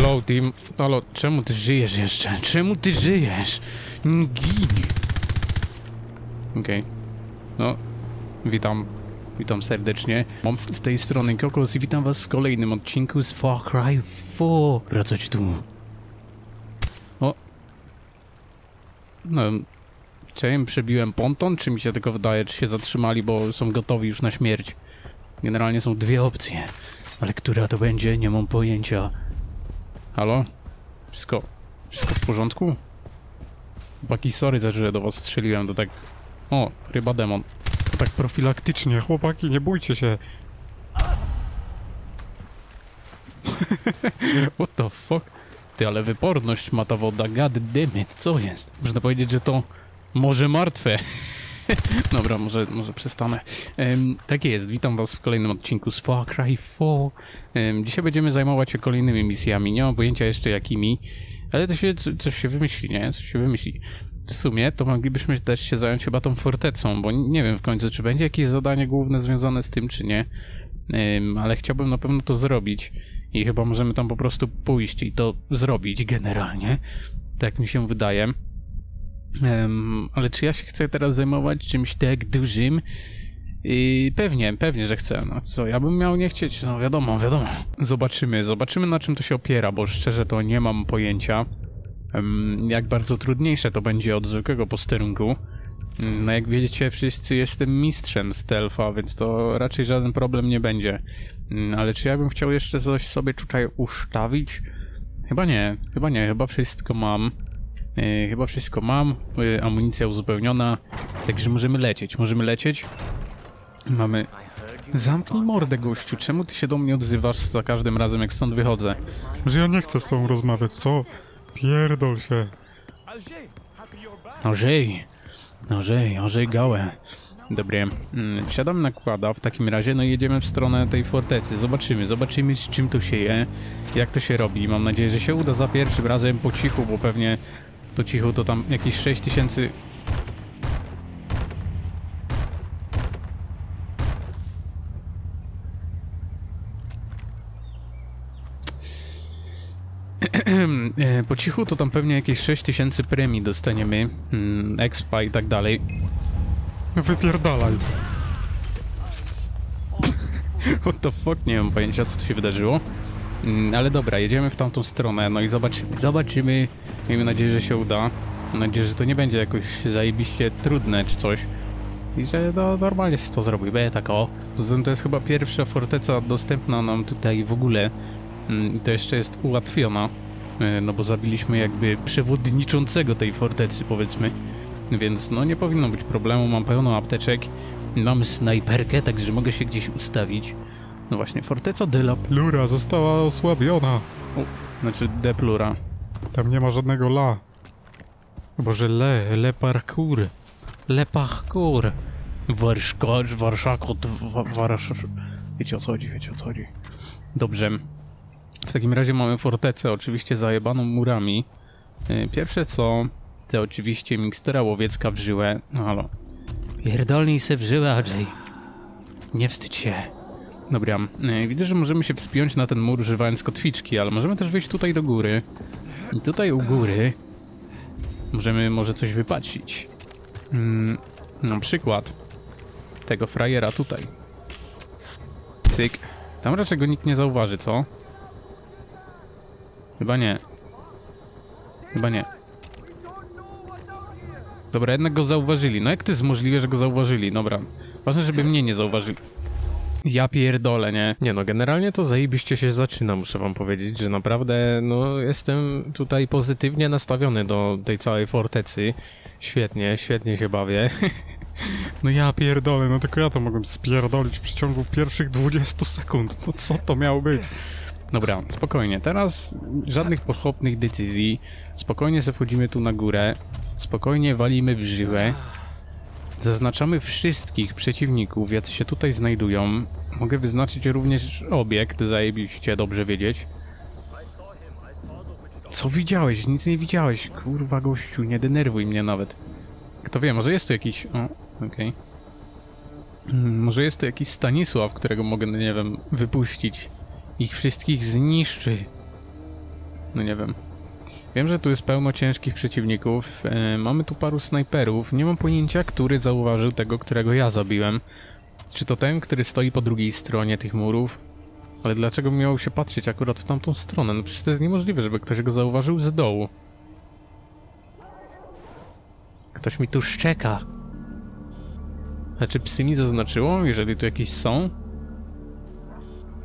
Hello, team. Halo, czemu ty żyjesz jeszcze? Czemu ty żyjesz? Gin. Okej. No, witam. Witam serdecznie. Mam z tej strony Kokos i witam was w kolejnym odcinku z Far Cry 4. Wracać tu. O. No, czy ja im przebiłem ponton, czy mi się tylko wydaje, czy się zatrzymali, bo są gotowi już na śmierć. Generalnie są dwie opcje, ale która to będzie, nie mam pojęcia. Halo? Wszystko, wszystko w porządku? Chłopaki, sorry za, że do was strzeliłem, to tak... O, ryba demon. Tak profilaktycznie, chłopaki, nie bójcie się. What the fuck? Ty, ale wyporność ma ta woda, god damn it, co jest? Można powiedzieć, że to może martwe. Dobra, może, może przestanę. Um, tak jest, witam was w kolejnym odcinku z Far Cry 4. Um, dzisiaj będziemy zajmować się kolejnymi misjami, nie mam pojęcia jeszcze jakimi, ale to się, co- coś się wymyśli, nie? Coś się wymyśli. W sumie to moglibyśmy też się zająć chyba tą fortecą, bo nie wiem w końcu, czy będzie jakieś zadanie główne związane z tym, czy nie. Um, ale chciałbym na pewno to zrobić i chyba możemy tam po prostu pójść i to zrobić generalnie. Tak mi się wydaje. Em, ale czy ja się chcę teraz zajmować czymś tak dużym? I pewnie, pewnie, że chcę. No co, ja bym miał nie chcieć, no wiadomo, wiadomo. Zobaczymy, zobaczymy na czym to się opiera, bo szczerze to nie mam pojęcia. em, jak bardzo trudniejsze to będzie od zwykłego posterunku. Mm, No jak wiecie, wszyscy jestem mistrzem stealtha, więc to raczej żaden problem nie będzie. Mm, Ale czy ja bym chciał jeszcze coś sobie tutaj ustawić? Chyba nie, chyba nie, chyba wszystko mam. E, chyba wszystko mam. E, amunicja uzupełniona. Także możemy lecieć. Możemy lecieć. Mamy. Zamknij mordę, gościu. Czemu ty się do mnie odzywasz za każdym razem, jak stąd wychodzę? Że ja nie chcę z tobą rozmawiać, co? Pierdol się. Ożej. Ożej, ożej gałę. Dobry. Mm, Wsiadamy na kłada w takim razie, no i jedziemy w stronę tej fortecy. Zobaczymy, zobaczymy z czym to się je, jak to się robi. Mam nadzieję, że się uda za pierwszym razem po cichu, bo pewnie po cichu to tam jakieś 6000 E, Po cichu to tam pewnie jakieś 6000 premii dostaniemy, mm, expa i tak dalej. Wypierdalaj. What the fuck, nie mam pojęcia co tu się wydarzyło. Mm, Ale dobra, jedziemy w tamtą stronę, no i zobaczymy, zobaczymy. Miejmy nadzieję, że się uda. Mam nadzieję, że to nie będzie jakoś zajebiście trudne czy coś. I że no, normalnie się to zrobi, be tak o. Poza tym to jest chyba pierwsza forteca dostępna nam tutaj w ogóle. Mm, I to jeszcze jest ułatwiona. e, No bo zabiliśmy jakby przewodniczącego tej fortecy, powiedzmy. Więc no nie powinno być problemu, mam pełno apteczek. Mam snajperkę, także mogę się gdzieś ustawić. No właśnie, forteca de la... Lura została osłabiona. O, znaczy de plura. Tam nie ma żadnego la. Boże, le, le parkour. Le parkour. Warszkocz, warszakot, wa- warsz... Wiecie o co chodzi, wiecie o co chodzi. Dobrze. W takim razie mamy fortecę, oczywiście zajebaną murami. Y, Pierwsze co, to oczywiście mikstura łowiecka w żyłę. No halo. Pierdolnij se w żyłę, Andrzej. Nie wstydź się. Dobra, y, widzę, że możemy się wspiąć na ten mur używając kotwiczki, ale możemy też wyjść tutaj do góry. I tutaj u góry możemy może coś wypatrzyć. Mm, na przykład tego frajera tutaj. Cyk. Tam raczej go nikt nie zauważy, co? Chyba nie. Chyba nie. Dobra, jednak go zauważyli. No jak to jest możliwe, że go zauważyli? Dobra. Ważne, żeby mnie nie zauważyli. Ja pierdolę, nie? Nie no, generalnie to zajebiście się zaczyna, muszę wam powiedzieć, że naprawdę, no, jestem tutaj pozytywnie nastawiony do tej całej fortecy. Świetnie, świetnie się bawię. No ja pierdolę, no tylko ja to mogłem spierdolić w przeciągu pierwszych 20 sekund. No co to miało być? Dobra, spokojnie. Teraz żadnych pochopnych decyzji. Spokojnie sobie wchodzimy tu na górę. Spokojnie walimy w żyłę. Zaznaczamy wszystkich przeciwników, jacy się tutaj znajdują. Mogę wyznaczyć również obiekt, zajebiście, dobrze wiedzieć. Co widziałeś? Nic nie widziałeś. Kurwa gościu, nie denerwuj mnie nawet. Kto wie, może jest tu jakiś... O, okej. Mm, Może jest tu jakiś Stanisław, którego mogę, nie wiem, wypuścić. Ich wszystkich zniszczy. No nie wiem. Wiem, że tu jest pełno ciężkich przeciwników. E, mamy tu paru snajperów. Nie mam pojęcia, który zauważył tego, którego ja zabiłem. Czy to ten, który stoi po drugiej stronie tych murów? Ale dlaczego miał się patrzeć akurat w tamtą stronę? No przecież to jest niemożliwe, żeby ktoś go zauważył z dołu. Ktoś mi tu szczeka. A czy psy mi zaznaczyło, jeżeli tu jakieś są?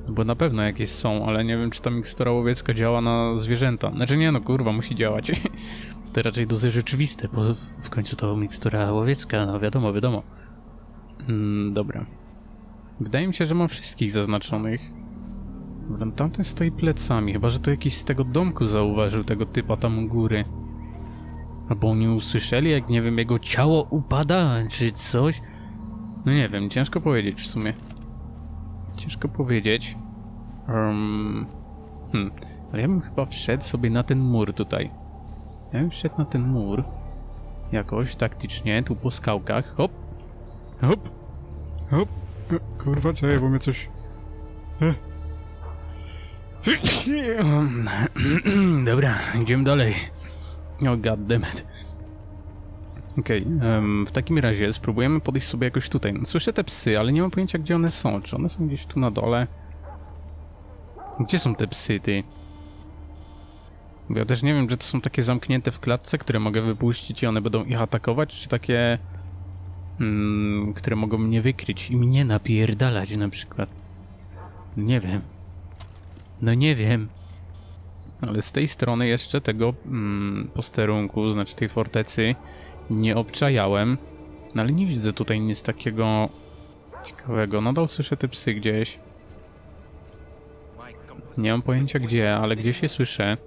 No Bo na pewno jakieś są, ale nie wiem, czy ta mikstura łowiecka działa na zwierzęta. Znaczy nie, no kurwa, musi działać. to raczej dosyć rzeczywiste, bo w końcu to mikstura łowiecka, no wiadomo, wiadomo. Mm, dobra. Wydaje mi się, że mam wszystkich zaznaczonych. Dobra, tamten stoi plecami, chyba że to jakiś z tego domku zauważył tego typa tam u góry. Albo oni usłyszeli, jak nie wiem, jego ciało upada, czy coś. No nie wiem, ciężko powiedzieć w sumie. Ciężko powiedzieć. Um, hmm. Ale ja bym chyba wszedł sobie na ten mur tutaj. Ja bym wszedł na ten mur. Jakoś taktycznie, tu po skałkach. Hop, Hop. Hop. E, Kurwa, czekaj, bo mnie coś... Dobra, idziemy dalej. O goddammit. Okej, em, w takim razie spróbujemy podejść sobie jakoś tutaj. Słyszę te psy, ale nie mam pojęcia gdzie one są. Czy one są gdzieś tu na dole? Gdzie są te psy, ty? Bo ja też nie wiem, czy to są takie zamknięte w klatce, które mogę wypuścić i one będą ich atakować, czy takie... Mm, które mogą mnie wykryć i mnie napierdalać na przykład. Nie wiem. No nie wiem. Ale z tej strony jeszcze tego mm, posterunku, znaczy tej fortecy, nie obczajałem. No ale nie widzę tutaj nic takiego ciekawego. Nadal słyszę te psy gdzieś. Nie mam pojęcia gdzie, ale gdzieś je słyszę.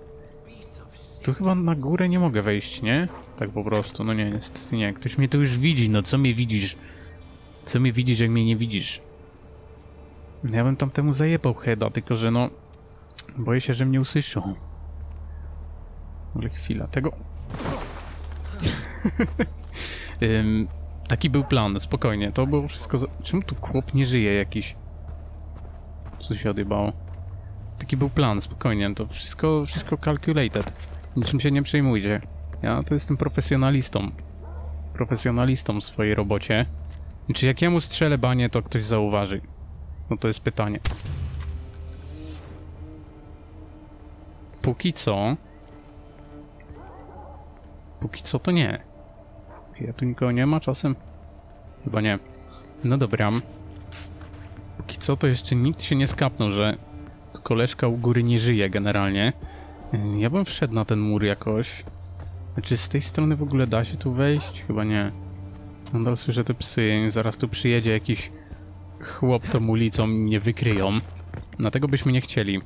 Tu chyba na górę nie mogę wejść, nie? Tak po prostu, no nie, niestety nie. Ktoś mnie tu już widzi, no co mnie widzisz? Co mnie widzisz, jak mnie nie widzisz? Ja bym tam temu zajebał heada, tylko że no... Boję się, że mnie usłyszą. Ale chwila, tego... Taki był plan, spokojnie, to było wszystko... Za... Czemu tu chłop nie żyje jakiś? Co się odjebało? Taki był plan, spokojnie, to wszystko, wszystko calculated. Niczym się nie przejmujcie. Ja to jestem profesjonalistą. Profesjonalistą w swojej robocie. Czy jak ja strzelę banie, to ktoś zauważy? No to jest pytanie. Póki co... Póki co to nie. Ja tu nikogo nie ma czasem? Chyba nie. No dobra. Póki co to jeszcze nikt się nie skapnął, że koleżka u góry nie żyje generalnie. Ja bym wszedł na ten mur jakoś. Czy z tej strony w ogóle da się tu wejść? Chyba nie. Nadal słyszę te psy. Zaraz tu przyjedzie jakiś chłop tą ulicą i mnie wykryją. Dlatego byśmy nie chcieli.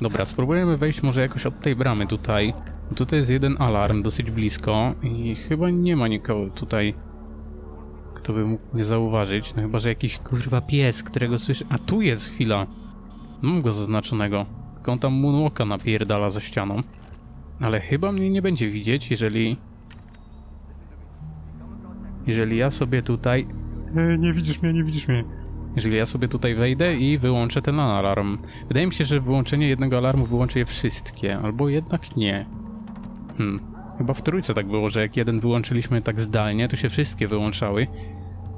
Dobra, spróbujemy wejść może jakoś od tej bramy tutaj. Tutaj jest jeden alarm dosyć blisko i chyba nie ma nikogo tutaj, kto by mógł mnie zauważyć. No chyba, że jakiś kurwa pies, którego słyszę... A tu jest chwila. Mam go zaznaczonego. Tylko on tam moonwalka napierdala za ścianą. Ale chyba mnie nie będzie widzieć, jeżeli... Jeżeli ja sobie tutaj E, nie widzisz mnie, nie widzisz mnie. jeżeli ja sobie tutaj wejdę i wyłączę ten alarm. Wydaje mi się, że wyłączenie jednego alarmu wyłączy je wszystkie, albo jednak nie. Hmm. Chyba w trójce tak było, że jak jeden wyłączyliśmy tak zdalnie, to się wszystkie wyłączały.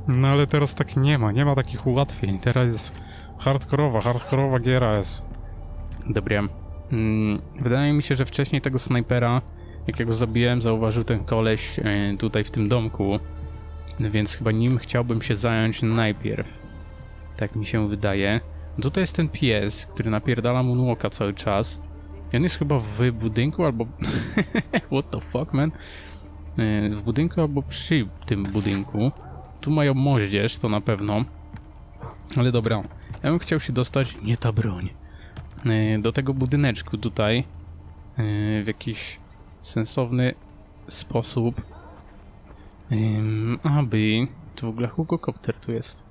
No ale teraz tak nie ma, nie ma takich ułatwień. Teraz jest hardkorowa, hardkorowa giera jest. Dobra. Mm, wydaje mi się, że wcześniej tego snajpera, jak ja go zabiłem, zauważył ten koleś e, tutaj w tym domku. Więc chyba nim chciałbym się zająć najpierw. Tak mi się wydaje. Tutaj jest ten pies, który napierdala moonwalka cały czas. On jest chyba w budynku albo... What the fuck, man? E, W budynku albo przy tym budynku. Tu mają moździerz, to na pewno. Ale dobra. Ja bym chciał się dostać... Nie ta broń. E, Do tego budyneczku tutaj. e, W jakiś sensowny sposób. Aby... To w ogóle hukokopter tu jest.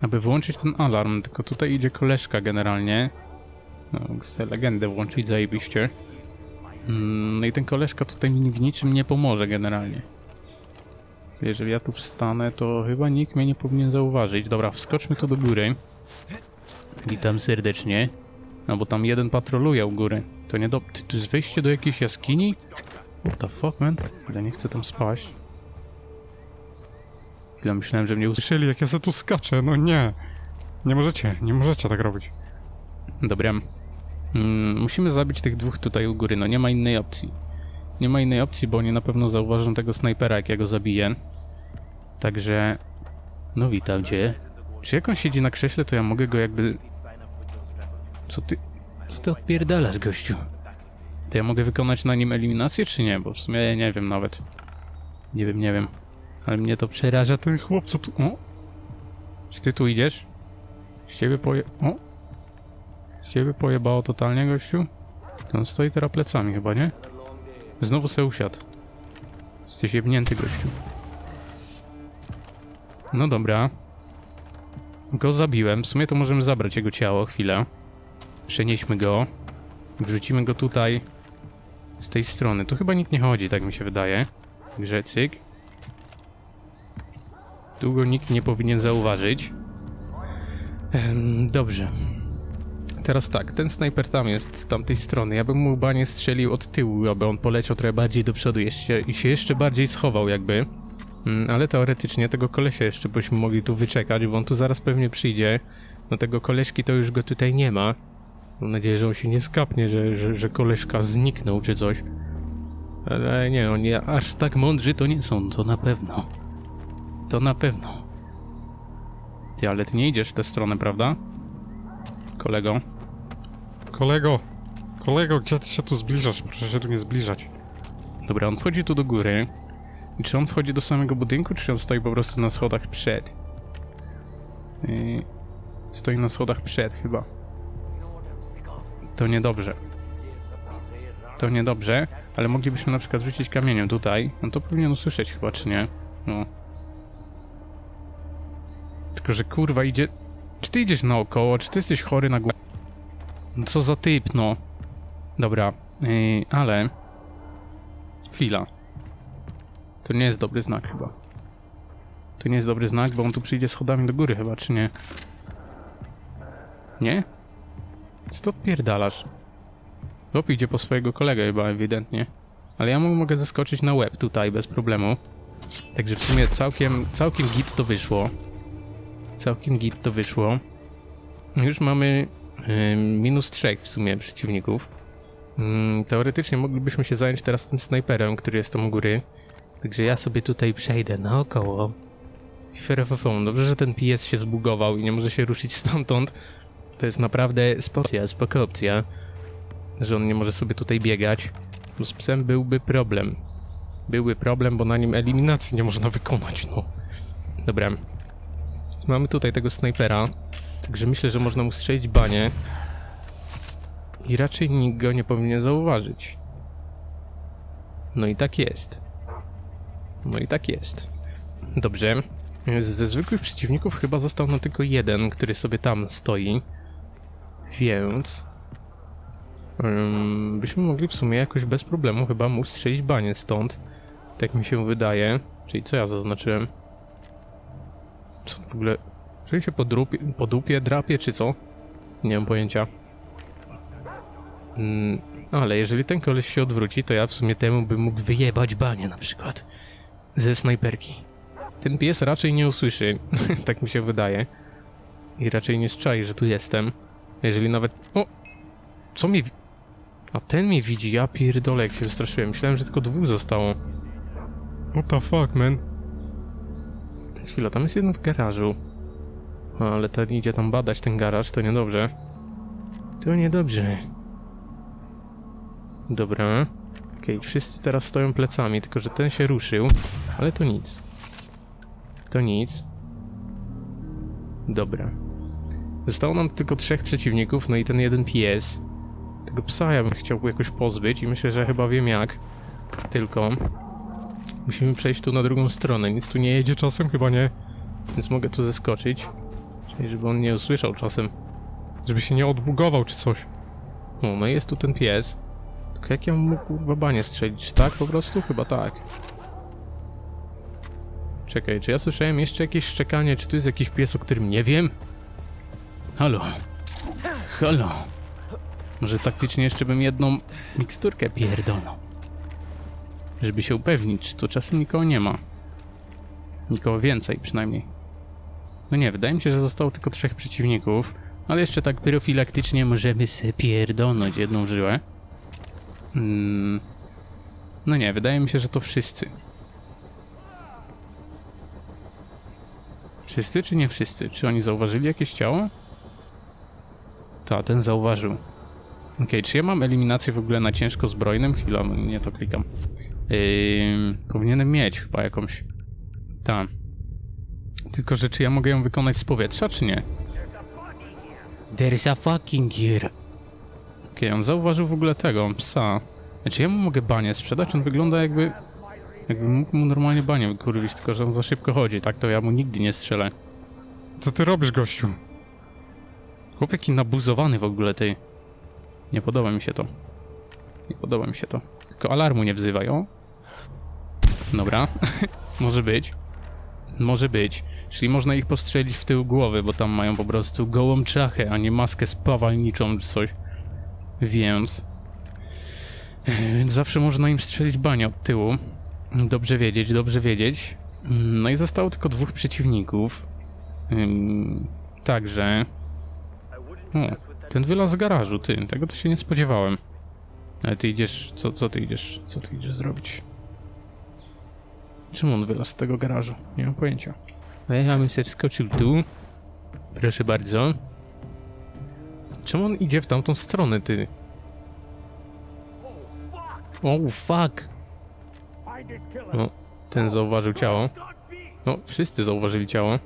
Aby włączyć ten alarm, tylko tutaj idzie koleżka generalnie. No, chcę legendę włączyć, zajebiście. Mm, No i ten koleżka tutaj mi w niczym nie pomoże generalnie. Jeżeli ja tu wstanę, to chyba nikt mnie nie powinien zauważyć. Dobra, wskoczmy tu do góry. Witam serdecznie. No bo tam jeden patroluje u góry. To nie do... Tu jest wejście do jakiejś jaskini? What the fuck, man? Ale nie chcę tam spaść. Ja myślałem, że mnie usłyszy. Słyszeli, jak ja se tu skaczę, no nie. Nie możecie, nie możecie tak robić. Dobra. Mm, musimy zabić tych dwóch tutaj u góry, no nie ma innej opcji. Nie ma innej opcji, bo oni na pewno zauważą tego snajpera, jak ja go zabiję. Także... No witam cię. Czy jak on siedzi na krześle, to ja mogę go jakby... Co ty... Co ty odpierdalasz, gościu? To ja mogę wykonać na nim eliminację, czy nie? Bo w sumie ja nie wiem nawet. Nie wiem, nie wiem. Ale mnie to przeraża ten chłop, co tu... O! Czy ty tu idziesz? Z ciebie poje... O! Ciebie pojebało totalnie, gościu? On stoi teraz plecami chyba, nie? Znowu se usiadł. Jesteś jebnięty, gościu. No dobra. Go zabiłem. W sumie to możemy zabrać jego ciało. Chwilę. Przenieśmy go. Wrzucimy go tutaj. Z tej strony. Tu chyba nikt nie chodzi, tak mi się wydaje. Także cyk. Tu go nikt nie powinien zauważyć. Em, dobrze. Teraz tak, ten snajper tam jest z tamtej strony. Ja bym mu banie strzelił od tyłu, aby on poleciał trochę bardziej do przodu jeszcze, i się jeszcze bardziej schował jakby. Mm, ale teoretycznie tego kolesia jeszcze byśmy mogli tu wyczekać, bo on tu zaraz pewnie przyjdzie. No tego koleżki to już go tutaj nie ma. Mam nadzieję, że on się nie skapnie, że, że, że koleżka zniknął czy coś. Ale nie, oni aż tak mądrzy to nie są, to na pewno. To na pewno. Ty, ale ty nie idziesz w tę stronę, prawda? Kolego. Kolego, kolego, gdzie ty się tu zbliżasz? Proszę się tu nie zbliżać. Dobra, on wchodzi tu do góry. I czy on wchodzi do samego budynku, czy on stoi po prostu na schodach przed? Yy, stoi na schodach przed chyba. To niedobrze. To niedobrze, ale moglibyśmy na przykład rzucić kamieniem tutaj. On to powinien usłyszeć chyba, czy nie? No. Tylko, że kurwa idzie... Czy ty idziesz naokoło? Czy ty jesteś chory na głowę? Co za typ, no. Dobra, yy, ale... Chwila. To nie jest dobry znak chyba. To nie jest dobry znak, bo on tu przyjdzie schodami do góry chyba, czy nie? Nie? Co to odpierdalasz? Chłop idzie po swojego kolegę chyba, ewidentnie. Ale ja mu mogę zeskoczyć na łeb tutaj, bez problemu. Także w sumie całkiem, całkiem git to wyszło. Całkiem git to wyszło. Już mamy minus trzech w sumie przeciwników. Mm, teoretycznie moglibyśmy się zająć teraz tym snajperem, który jest tam u góry. Także ja sobie tutaj przejdę naokoło. Fiferefofon. Dobrze, że ten pies się zbugował i nie może się ruszyć stamtąd. To jest naprawdę spoko, spoko opcja. Że on nie może sobie tutaj biegać. Bo z psem byłby problem. Byłby problem, bo na nim eliminacji nie można wykonać, no. Dobra. Mamy tutaj tego snajpera. Także myślę, że można mu strzelić banie. I raczej nikt go nie powinien zauważyć. No i tak jest. No i tak jest. Dobrze. Ze zwykłych przeciwników chyba został no tylko jeden, który sobie tam stoi. Więc... Um, byśmy mogli w sumie jakoś bez problemu chyba mu strzelić banie stąd. Tak mi się wydaje. Czyli co ja zaznaczyłem? Co w ogóle... Czyli się po, drupie, po dupie drapie, czy co? Nie mam pojęcia. Mm, ale jeżeli ten koleś się odwróci, to ja w sumie temu bym mógł wyjebać banie na przykład. Ze snajperki. Ten pies raczej nie usłyszy, tak mi się wydaje. I raczej nie strzai, że tu jestem. Jeżeli nawet... O! Co mi... A ten mnie widzi, ja pierdolę jak się wystraszyłem. Myślałem, że tylko dwóch zostało. What the fuck, man? Chwila, tam jest jeden w garażu. Ale ten idzie tam badać ten garaż, to niedobrze. To niedobrze. Dobra. Okej, okay, wszyscy teraz stoją plecami, tylko że ten się ruszył, ale to nic. To nic. Dobra. Zostało nam tylko trzech przeciwników, no i ten jeden pies. Tego psa ja bym chciał jakoś pozbyć i myślę, że chyba wiem jak. Tylko... Musimy przejść tu na drugą stronę, nic tu nie jedzie czasem, chyba nie. Więc mogę tu zeskoczyć. Czyli żeby on nie usłyszał czasem. Żeby się nie odbugował czy coś. O, no jest tu ten pies. Tylko jak ja mógł kurwa banie strzelić? Tak po prostu? Chyba tak. Czekaj, czy ja słyszałem jeszcze jakieś szczekanie? Czy tu jest jakiś pies, o którym nie wiem? Halo? Halo? Może taktycznie jeszcze bym jedną miksturkę pierdolnął. Żeby się upewnić, czy tu czasem nikogo nie ma. Nikogo więcej przynajmniej. No nie, wydaje mi się, że zostało tylko trzech przeciwników. Ale jeszcze tak profilaktycznie możemy sobie pierdolnąć jedną żyłę. Mm. No nie, wydaje mi się, że to wszyscy. Wszyscy czy nie wszyscy? Czy oni zauważyli jakieś ciało? Ta, ten zauważył. Okej, czy ja mam eliminację w ogóle na ciężko zbrojnym? Chwila, no nie to klikam. Yy, powinienem mieć chyba jakąś. Tam. Tylko, że czy ja mogę ją wykonać z powietrza, czy nie? There is a fucking here. Okej, on zauważył w ogóle tego, psa. Znaczy ja mu mogę banie sprzedać? On wygląda jakby... Jakby mógł mu normalnie banie wykurwić, tylko że on za szybko chodzi, tak to ja mu nigdy nie strzelę. Co ty robisz, gościu? Chłop jaki nabuzowany w ogóle tej. Nie podoba mi się to. Nie podoba mi się to. Tylko alarmu nie wzywaj, o. Dobra. Może być. Może być. Czyli można ich postrzelić w tył głowy, bo tam mają po prostu gołą czachę, a nie maskę spawalniczą czy coś. Więc... Więc zawsze można im strzelić banie od tyłu. Dobrze wiedzieć, dobrze wiedzieć. No i zostało tylko dwóch przeciwników. Także... O, ten wylaz z garażu, ty, tego to się nie spodziewałem. Ale ty idziesz, co, co ty idziesz, co ty idziesz zrobić? Czemu on wylazł z tego garażu? Nie mam pojęcia. No ja bym sobie wskoczył tu. Proszę bardzo. Czemu on idzie w tamtą stronę, ty? O, fuck! No, ten zauważył ciało. No, wszyscy zauważyli ciało.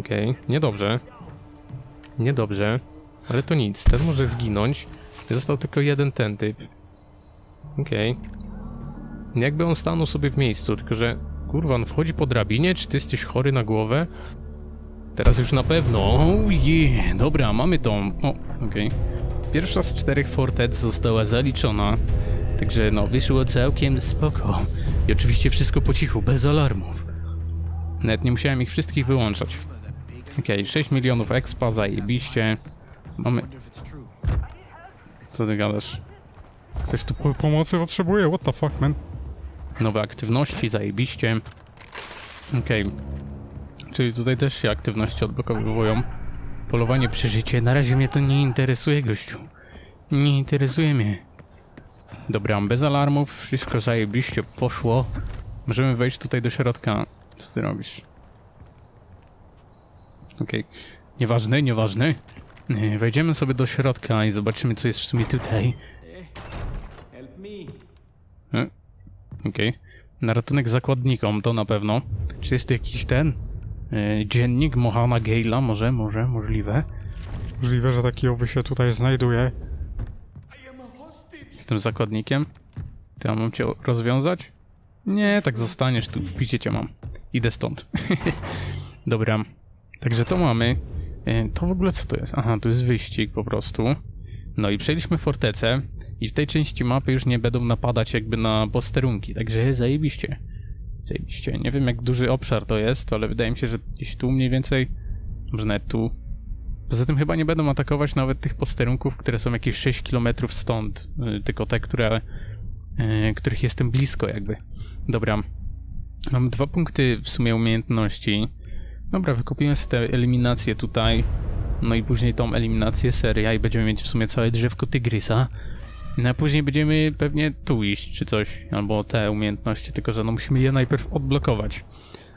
Okej, niedobrze. Niedobrze. Ale to nic, ten może zginąć. Został tylko jeden ten typ. Okej. Jakby on stanął sobie w miejscu, tylko że... Kurwa, on wchodzi po drabinie? Czy ty jesteś chory na głowę? Teraz już na pewno. Oh yeah. Dobra, mamy tą. O, okej. Pierwsza z czterech fortec została zaliczona. Także no, wyszło całkiem spoko. I oczywiście wszystko po cichu, bez alarmów. Nawet nie musiałem ich wszystkich wyłączać. Okej, 6 milionów expa, zajebiście. Mamy... Co ty gadasz? Ktoś tu po pomocy potrzebuje? What the fuck, man? Nowe aktywności, zajebiście. Okej. Czyli tutaj też się aktywności odblokowują. Polowanie, przeżycie. Na razie mnie to nie interesuje, gościu. Nie interesuje mnie. Dobra, bez alarmów, wszystko zajebiście poszło. Możemy wejść tutaj do środka. Co ty robisz? Okej. Nieważne, nieważne. Yy, Wejdziemy sobie do środka i zobaczymy, co jest w sumie tutaj. Help me. E, Okej. Na ratunek zakładnikom, to na pewno. Czy jest tu jakiś ten? E, dziennik Mohana Gale'a? Może, może, możliwe. Możliwe, że taki owy się tutaj znajduje. Jestem zakładnikiem. To ja mam cię rozwiązać? Nie, tak zostaniesz tu, w picie cię mam. Idę stąd. Dobra. Także to mamy. E, To w ogóle co to jest? Aha, to jest wyścig po prostu. No i przejęliśmy fortecę i w tej części mapy już nie będą napadać jakby na posterunki, także zajebiście. Zajebiście. Nie wiem jak duży obszar to jest, ale wydaje mi się, że gdzieś tu mniej więcej, może nawet tu. Poza tym chyba nie będą atakować nawet tych posterunków, które są jakieś 6 km stąd, y, tylko te, które, y, których jestem blisko jakby. Dobra. Mam dwa punkty w sumie umiejętności. Dobra, wykupimy sobie tę eliminację tutaj. No i później tą eliminację seria i będziemy mieć w sumie całe drzewko tygrysa. No a później będziemy pewnie tu iść czy coś, albo te umiejętności, tylko że no musimy je najpierw odblokować.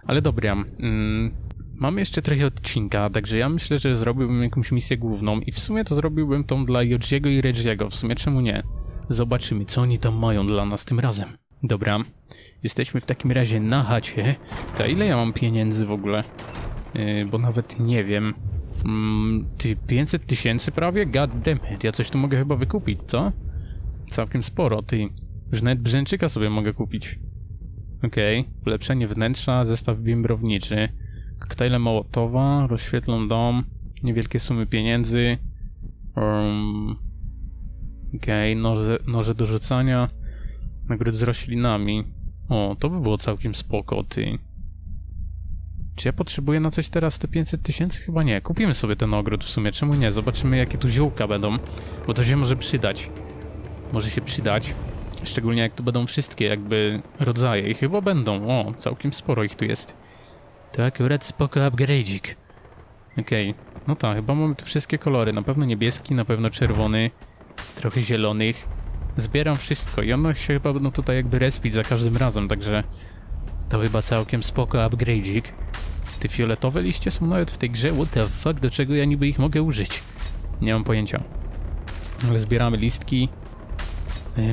Ale dobra, mm, mamy jeszcze trochę odcinka, także ja myślę, że zrobiłbym jakąś misję główną i w sumie to zrobiłbym tą dla Jodziego i Regiego, w sumie czemu nie? Zobaczymy, co oni tam mają dla nas tym razem. Dobra, jesteśmy w takim razie na chacie. To ile ja mam pieniędzy w ogóle? Yy, bo nawet nie wiem. Mm, ty 500 tysięcy prawie? God damn it, ja coś tu mogę chyba wykupić, co? Całkiem sporo, ty. Już nawet brzęczyka sobie mogę kupić. Okej, ulepszenie wnętrza, zestaw bimbrowniczy. Koktajle Mołotowa, rozświetlą dom, niewielkie sumy pieniędzy. Um, Okej, noże, noże do rzucania. Nagród z roślinami. O, to by było całkiem spoko, ty. Czy ja potrzebuję na coś teraz te 500 tysięcy? Chyba nie. Kupimy sobie ten ogród w sumie, czemu nie? Zobaczymy jakie tu ziółka będą, bo to się może przydać. Może się przydać. Szczególnie jak tu będą wszystkie jakby rodzaje i chyba będą. O, całkiem sporo ich tu jest. To akurat spoko upgrade'ik. Okej, no tak, chyba mamy tu wszystkie kolory. Na pewno niebieski, na pewno czerwony, trochę zielonych. Zbieram wszystko i one się chyba będą tutaj jakby respić za każdym razem, także to chyba całkiem spoko upgrade'ik. Te fioletowe liście są nawet w tej grze, what the fuck, do czego ja niby ich mogę użyć? Nie mam pojęcia. Ale zbieramy listki.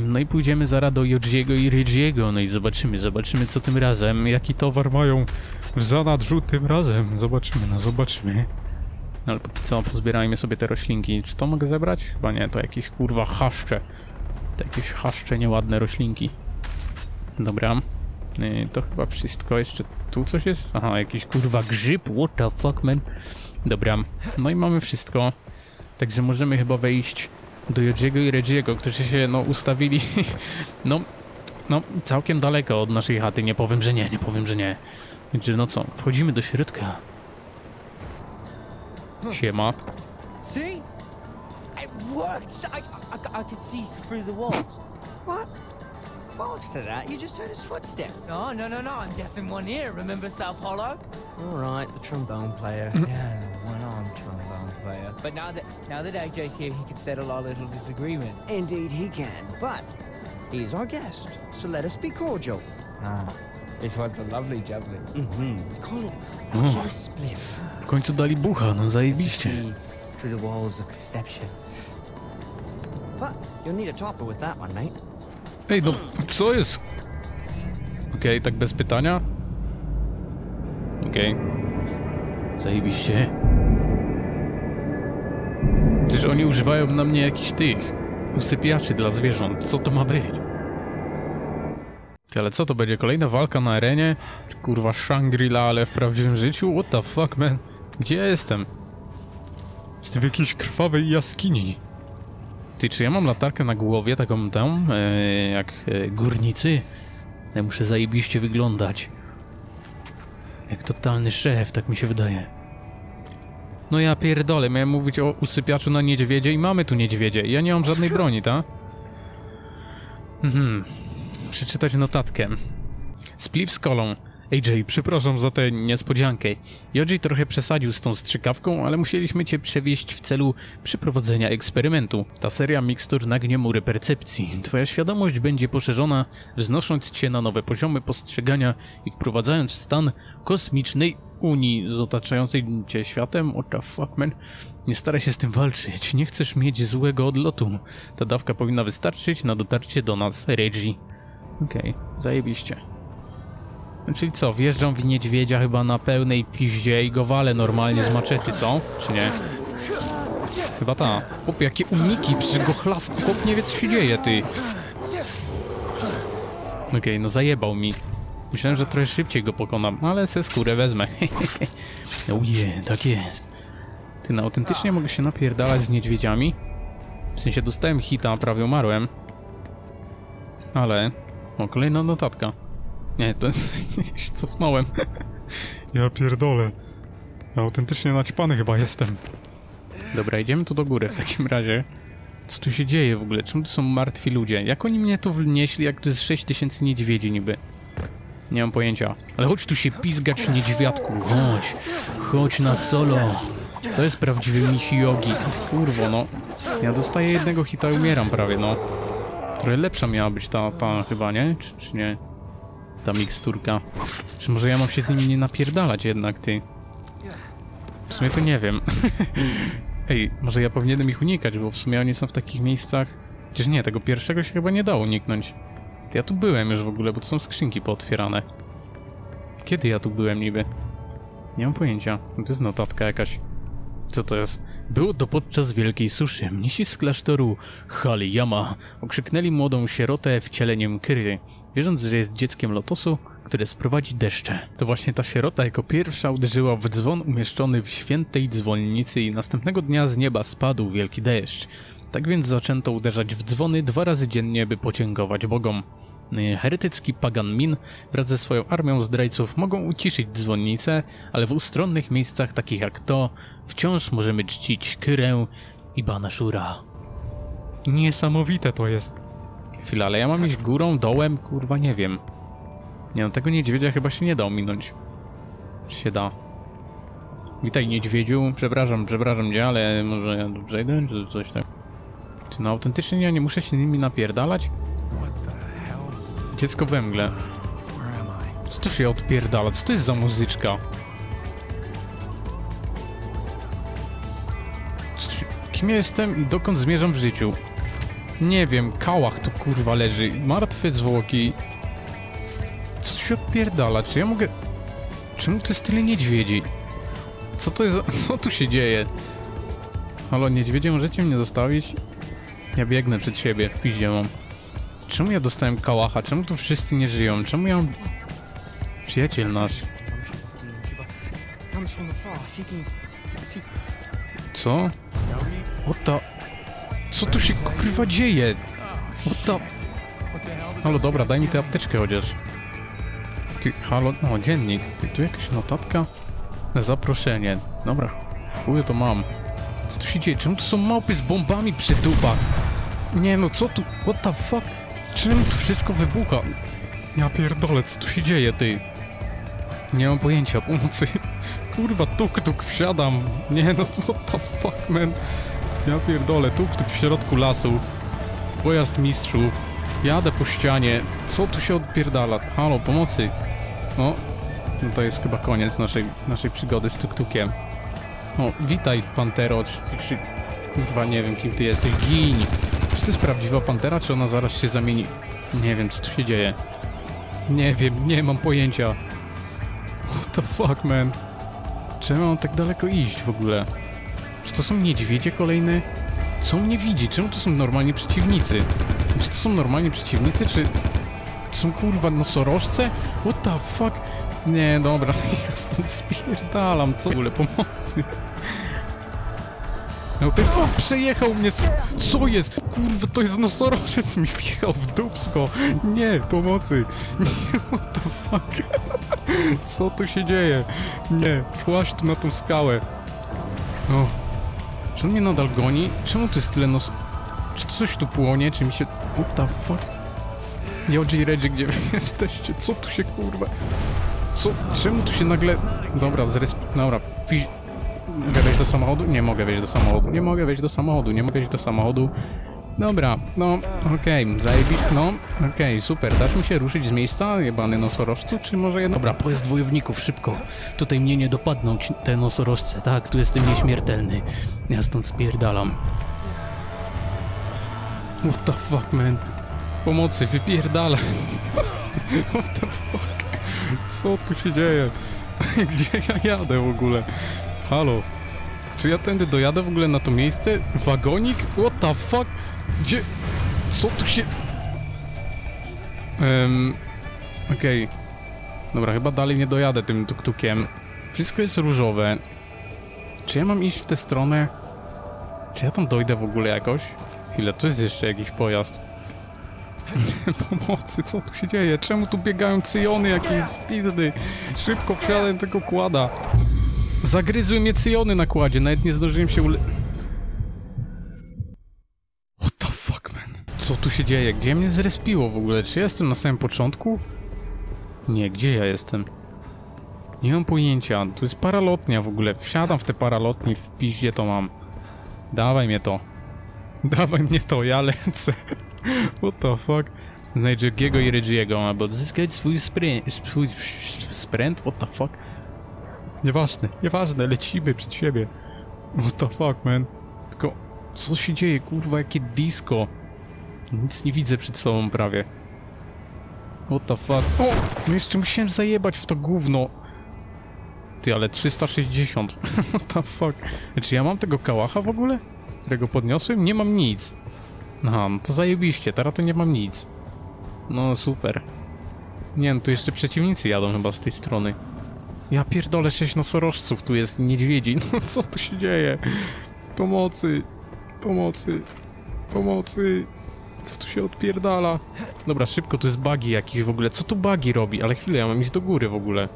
No i pójdziemy zaraz do Jodziego i Rydziego, no i zobaczymy, zobaczymy co tym razem, jaki towar mają w zanadrzu tym razem. Zobaczymy, no zobaczymy. No ale póki co, pozbierajmy sobie te roślinki. Czy to mogę zebrać? Chyba nie, to jakieś kurwa chaszcze. To jakieś chaszcze, nieładne roślinki. Dobra. Yy, to chyba wszystko. Jeszcze tu coś jest? Aha, jakiś kurwa grzyb. What the fuck, man? Dobra. No i mamy wszystko. Także możemy chyba wejść do Jodziego i Redziego, którzy się, no, ustawili, no, no, całkiem daleko od naszej chaty. Nie powiem, że nie, nie powiem, że nie. Także, no co, wchodzimy do środka. Siema. See? It worked! I, I, I could see through the walls. what? Bollocks to that, you just heard his footstep. No, no, no, no, I'm deaf in one ear, remember Sao Paulo? Alright, the trombone player. yeah, one-armed trombone player. But now that now that AJ's here, he can settle our little disagreement. Indeed, he can, but he's our guest, so let us be cordial. Ah, this one's a lovely jubbly. Mm-hmm. Call it Oh. ocular spliff. W końcu dali bucha, no zajebiście. See through the walls of perception. But you'll need a topper with that one, mate. Ej, no, co jest? Okej, tak bez pytania? Okej. Zajebiście. Przecież oni używają na mnie jakichś tych usypiaczy dla zwierząt. Co to ma być? Ty, ale co to będzie? Kolejna walka na arenie? Kurwa Shangri-La, ale w prawdziwym życiu? What the fuck, man? Gdzie ja jestem? Jestem w jakiejś krwawej jaskini. Ty, czy ja mam latarkę na głowie, taką tę, e, jak e, górnicy? Ja muszę zajebiście wyglądać. Jak totalny szef, tak mi się wydaje. No ja pierdolę, miałem mówić o usypiaczu na niedźwiedzie i mamy tu niedźwiedzie. Ja nie mam żadnej broni, ta? Mhm. Przeczytać notatkę. Spliff z kolą. AJ, przepraszam za tę niespodziankę. Yoji trochę przesadził z tą strzykawką, ale musieliśmy cię przewieźć w celu przeprowadzenia eksperymentu. Ta seria mikstur nagnie mury percepcji. Twoja świadomość będzie poszerzona, wznosząc cię na nowe poziomy postrzegania i wprowadzając w stan kosmicznej unii z otaczającej cię światem. What the fuck, man? Nie staraj się z tym walczyć. Nie chcesz mieć złego odlotu. Ta dawka powinna wystarczyć na dotarcie do nas, Reggie. Okej, zajebiście. Czyli co, wjeżdżam w niedźwiedzia chyba na pełnej piździe i go walę normalnie z maczety, co? Czy nie? Chyba ta. Chłop, jakie uniki, przecież go chlast, chłop nie wie co się dzieje, ty. Okej, no zajebał mi. Myślałem, że trochę szybciej go pokonam, ale se skórę wezmę. Uje, tak jest. Ty, no autentycznie mogę się napierdalać z niedźwiedziami? W sensie dostałem hita, prawie umarłem. Ale... O, kolejna notatka. Nie, to się cofnąłem. Ja pierdolę. Ja autentycznie naćpany chyba jestem. Dobra, idziemy tu do góry w takim razie. Co tu się dzieje w ogóle? Czemu tu są martwi ludzie? Jak oni mnie tu wnieśli, jak to jest 6000 niedźwiedzi niby? Nie mam pojęcia. Ale chodź tu się pizgać niedźwiadku. Chodź. Chodź na solo. To jest prawdziwy misi jogi. Ty kurwo, no. Ja dostaję jednego hita i umieram prawie, no. Trochę lepsza miała być ta, ta chyba, nie? Czy, czy nie? Ta miksturka. Czy może ja mam się z nimi nie napierdalać jednak, ty? W sumie to nie wiem. Ej, może ja powinienem ich unikać, bo w sumie oni są w takich miejscach... Przecież nie, tego pierwszego się chyba nie dało uniknąć. Ja tu byłem już w ogóle, bo to są skrzynki pootwierane. Kiedy ja tu byłem niby? Nie mam pojęcia. To jest notatka jakaś. Co to jest? Było to podczas wielkiej suszy. Mnisi z klasztoru Haliyama okrzyknęli młodą sierotę wcieleniem Kyry, wierząc, że jest dzieckiem lotosu, które sprowadzi deszcze. To właśnie ta sierota jako pierwsza uderzyła w dzwon umieszczony w świętej dzwonnicy i następnego dnia z nieba spadł wielki deszcz. Tak więc zaczęto uderzać w dzwony dwa razy dziennie, by podziękować Bogom. Y, Heretycki pagan Min wraz ze swoją armią zdrajców mogą uciszyć dzwonnicę, ale w ustronnych miejscach takich jak to wciąż możemy czcić Kyrę i Banaszura. Niesamowite to jest. Chwila, ale ja mam iść górą, dołem? Kurwa, nie wiem. Nie no, tego niedźwiedzia chyba się nie da ominąć. Czy się da? Witaj niedźwiedziu. Przepraszam, przepraszam cię, ale może ja tu przejdę, czy coś tak. Czy no autentycznie ja nie muszę się nimi napierdalać? Dziecko we mgle. Co to się odpierdala? Co to jest za muzyczka? Kim ja jestem i dokąd zmierzam w życiu? Nie wiem, kałach tu kurwa leży. Martwe zwłoki. Co tu się odpierdala? Czy ja mogę... Czemu to jest tyle niedźwiedzi? Co to jest za... Co tu się dzieje? Halo, niedźwiedzie, możecie mnie zostawić? Ja biegnę przed siebie, w piździe mam. Czemu ja dostałem kałacha? Czemu tu wszyscy nie żyją? Czemu ja. Przyjaciel nasz. Co? What the... Co tu się kurwa dzieje? The... Halo, dobra, daj mi tę apteczkę chociaż. Ty, halo, no, dziennik. Ty, tu jakaś notatka? Zaproszenie. Dobra, w chuju to mam. Co tu się dzieje? Czemu tu są małpy z bombami przy dupach? Nie no, co tu? What the fuck? Czemu tu wszystko wybucha? Ja pierdolę, co tu się dzieje, ty? Nie mam pojęcia, pomocy. Kurwa, tuk-tuk, wsiadam. Nie no, what the fuck, man? Ja pierdolę, tuk-tuk w środku lasu. Pojazd mistrzów. Jadę po ścianie. Co tu się odpierdala? Halo, pomocy. O, no to jest chyba koniec naszej, naszej przygody z tuk-tukiem. O, witaj, Pantero. Czy, kurwa, nie wiem, kim ty jesteś. Gin! Czy to jest prawdziwa Pantera, czy ona zaraz się zamieni? Nie wiem, co tu się dzieje. Nie wiem, nie mam pojęcia. What the fuck, man? Czemu mam tak daleko iść w ogóle? Czy to są niedźwiedzie kolejne? Co mnie widzi? Czemu to są normalni przeciwnicy? Czy to są normalni przeciwnicy, czy... To są kurwa nosorożce? What the fuck? Nie, dobra, ja stąd spierdalam, co w ogóle pomocy? No ty... O, przejechał mnie! Co jest? Kurwa, to jest nosorożec mi wjechał w dupsko! Nie, pomocy! Nie, what the fuck? Co tu się dzieje? Nie, właź tu na tą skałę. O, czy on mnie nadal goni? Czemu tu jest tyle nos... Czy coś tu płonie? Czy mi się... What the fuck? Yoji Reggie, gdzie wy jesteście? Co tu się kurwa... Co? Czemu tu się nagle... Dobra, zresp... Dobra, piś... Mogę wejść do samochodu? Nie mogę wejść do samochodu. Nie mogę wejść do samochodu. Nie mogę wejść do samochodu. Dobra, no, okej, okay, zajebi... No, okej, super. Dasz mi się ruszyć z miejsca, jebany nosorożcu, czy może jedno... Dobra, pojazd wojowników, szybko. Tutaj mnie nie dopadną te nosorożce. Tak, tu jestem nieśmiertelny. Ja stąd spierdalam. What the fuck, man? Pomocy, wypierdala. What the fuck? Co tu się dzieje? Gdzie ja jadę w ogóle? Halo? Czy ja tędy dojadę w ogóle na to miejsce? Wagonik? What the fuck? Gdzie... Co tu się... Um, Okej. Dobra, chyba dalej nie dojadę tym tuk-tukiem. Wszystko jest różowe. Czy ja mam iść w tę stronę? Czy ja tam dojdę w ogóle jakoś? Chwilę, tu jest jeszcze jakiś pojazd. Pomocy, co tu się dzieje? Czemu tu biegają cyjony jakieś z pizdy? Szybko wsiadaj do tego kłada. Zagryzły mnie cyjony na kładzie, nawet nie zdążyłem się ule... What the fuck, man? Co tu się dzieje? Gdzie mnie zrespiło w ogóle? Czy jestem na samym początku? Nie, gdzie ja jestem? Nie mam pojęcia. Tu jest paralotnia w ogóle. Wsiadam w te paralotnie, w piździe to mam. Dawaj mnie to. Dawaj mnie to, ja lecę. What the fuck? Giego i Reggie'ego, albo zyskać swój sprint. Swój sprint? What the fuck? Nieważne, nieważne, lecimy przed siebie. What the fuck, man? Tylko, co się dzieje, kurwa, jakie disco? Nic nie widzę przed sobą prawie. What the fuck? O! No jeszcze musiałem zajebać w to gówno. Ty, ale 360. What the fuck? Czy ja mam tego kałacha w ogóle? Którego podniosłem? Nie mam nic. Aha, no to zajebiście, teraz to nie mam nic. No super. Nie no, tu jeszcze przeciwnicy jadą chyba z tej strony. Ja pierdolę, sześć nosorożców tu jest, niedźwiedzi. No co tu się dzieje? Pomocy. Pomocy. Pomocy. Co tu się odpierdala? Dobra, szybko, tu jest buggy jakiś w ogóle. Co tu buggy robi? Ale chwilę, ja mam iść do góry w ogóle.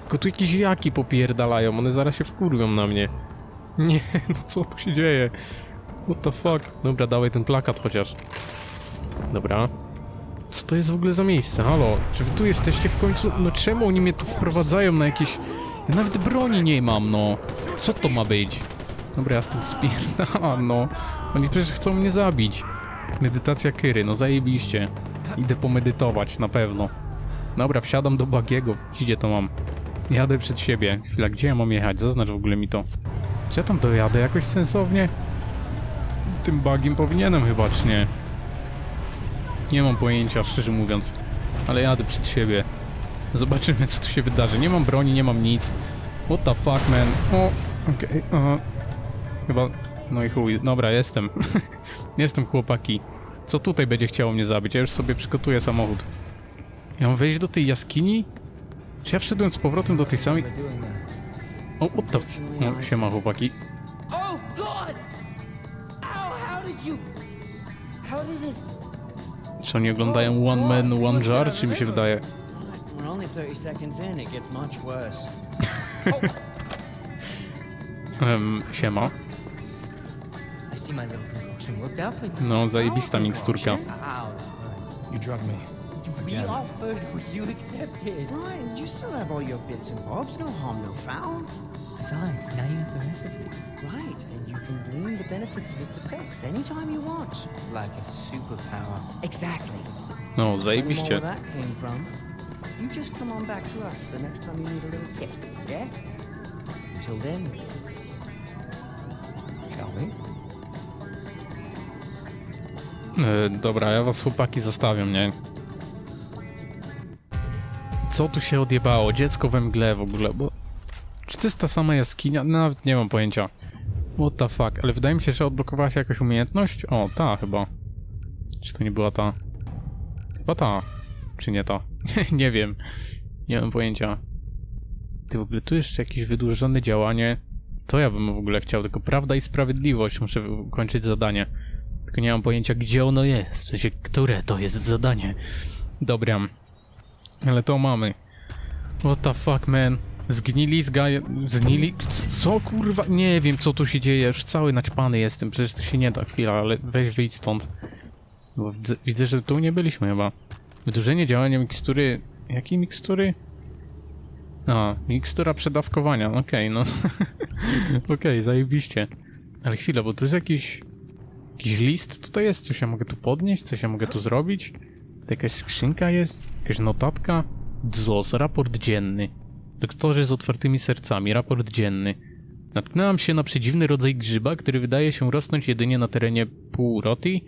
Tylko tu jakieś jaki popierdalają, one zaraz się wkurwią na mnie. Nie, no co tu się dzieje? What the fuck? Dobra, dawaj ten plakat chociaż. Dobra. Co to jest w ogóle za miejsce? Halo, czy wy tu jesteście w końcu? No czemu oni mnie tu wprowadzają na jakieś... Ja nawet broni nie mam, no. Co to ma być? Dobra, ja stąd spierdalam, no. Oni przecież chcą mnie zabić. Medytacja Kyry, no zajebiście. Idę pomedytować, na pewno. Dobra, wsiadam do Bagiego, gdzie to mam? Jadę przed siebie. Chwila, gdzie ja mam jechać? Zaznacz w ogóle mi to. Czy ja tam dojadę jakoś sensownie? Tym bagiem powinienem chyba, czy nie? Nie mam pojęcia, szczerze mówiąc. Ale jadę przed siebie. Zobaczymy, co tu się wydarzy. Nie mam broni, nie mam nic. What the fuck, man? O, okej, aha. Chyba... No i chuj, dobra, jestem. jestem, chłopaki. Co tutaj będzie chciało mnie zabić? Ja już sobie przygotuję samochód. Ja mam wejść do tej jaskini? Czy ja wszedłem z powrotem do tej samej... O, what the... f- No, siema, chłopaki. Oh God! Ow! How did you? How did? Czy oni oglądają One Man, One Jar, czy mi się wydaje? We're only 30 seconds in, it gets much worse. Um, siema. No, zajebista miksturka. Ow, it's fine. You drug me. We offered, you accepted. Right, you still have all your bits and bobs, no harm, no foul. Besides, now you have the recipe, Right, and you can glean the benefits of its effects anytime you want. like a superpower. Exactly. No, Where more zajebiście. that came from. You just come on back to us the next time you need a little kick, yeah? Until then, shall we? E, dobra, ja was chłopaki zostawiam, nie? Co tu się odjebało? Dziecko we mgle w ogóle, bo... Czy to jest ta sama jaskinia? Nawet nie mam pojęcia. What the fuck, ale wydaje mi się, że odblokowała się jakaś umiejętność? O, ta chyba. Czy to nie była ta? Chyba ta. Czy nie ta? nie wiem. Nie mam pojęcia. Ty w ogóle tu jeszcze jakieś wydłużone działanie. To ja bym w ogóle chciał, tylko prawda i sprawiedliwość. Muszę kończyć zadanie. Tylko nie mam pojęcia, gdzie ono jest. W sensie, które to jest zadanie. Dobra. Ale to mamy. What the fuck, man? Zgnili, zgaje... Znili... Co, kurwa? Nie wiem, co tu się dzieje. Już cały naćpany jestem. Przecież to się nie da chwila, ale weź wyjdź stąd. Bo widzę, że tu nie byliśmy chyba. Wydłużenie działania mikstury... Jakiej mikstury? A, mikstura przedawkowania. Okej, no. Okej, zajebiście. Ale chwila, bo tu jest jakiś... Jakiś list tutaj jest? Coś ja mogę tu podnieść? Coś ja mogę tu zrobić? To jakaś skrzynka jest? Jakaś notatka? Dzos, raport dzienny. Doktorzy z otwartymi sercami, raport dzienny. Natknęłam się na przedziwny rodzaj grzyba, który wydaje się rosnąć jedynie na terenie Półroti,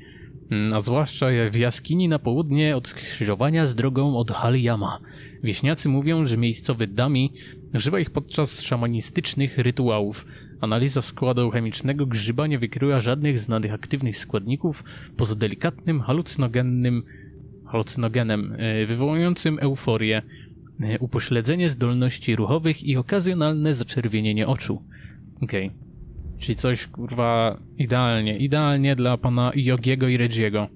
a zwłaszcza w jaskini na południe od skrzyżowania z drogą od Haliyama. Wieśniacy mówią, że miejscowy Dami używa ich podczas szamanistycznych rytuałów. Analiza składu chemicznego grzyba nie wykryła żadnych znanych aktywnych składników poza delikatnym halucynogennym halucynogenem e, wywołującym euforię, e, upośledzenie zdolności ruchowych i okazjonalne zaczerwienienie oczu. Okej. Czyli coś, kurwa, idealnie, idealnie dla pana Jogiego i Regiego.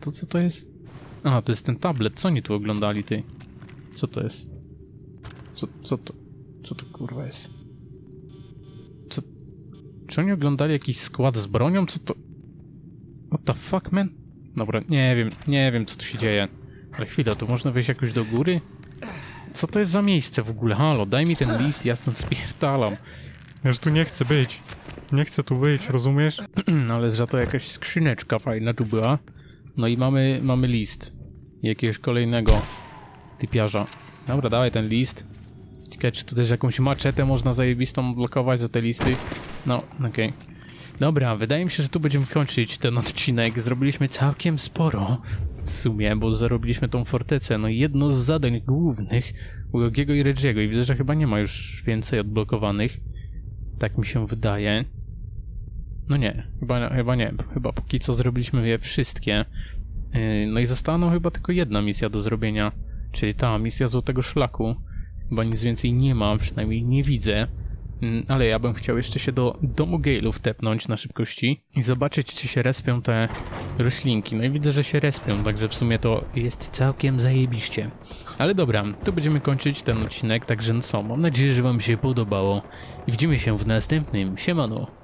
To co to jest? A, to jest ten tablet. Co oni tu oglądali, ty? Co to jest? Co, co to? Co to kurwa jest? Czy oni oglądali jakiś skład z bronią? Co to? What the fuck, man? Dobra, nie wiem, nie wiem co tu się dzieje. Ale chwila, tu można wejść jakoś do góry? Co to jest za miejsce w ogóle? Halo, daj mi ten list, ja stąd spierdalam. Ja już tu nie chcę być. Nie chcę tu być, rozumiesz? No ale za to jakaś skrzyneczka fajna tu była. No i mamy, mamy list. Jakiegoś kolejnego typiarza. Dobra, dawaj ten list. Ciekawe, czy tu też jakąś maczetę można zajebistą blokować za te listy. No, okej. Dobra, wydaje mi się, że tu będziemy kończyć ten odcinek. Zrobiliśmy całkiem sporo w sumie, bo zarobiliśmy tą fortecę. No jedno z zadań głównych u Jogiego i Regiego i widzę, że chyba nie ma już więcej odblokowanych. Tak mi się wydaje. No nie, chyba, chyba nie. Chyba póki co zrobiliśmy je wszystkie. Yy, No i została nam chyba tylko jedna misja do zrobienia, czyli ta misja Złotego Szlaku. Chyba nic więcej nie ma, przynajmniej nie widzę. Mm, Ale ja bym chciał jeszcze się do domu Gale'ów tepnąć na szybkości i zobaczyć, czy się respią te roślinki. No i widzę, że się respią, także w sumie to jest całkiem zajebiście. Ale dobra, tu będziemy kończyć ten odcinek, także no co, mam nadzieję, że wam się podobało. I widzimy się w następnym. Siemano!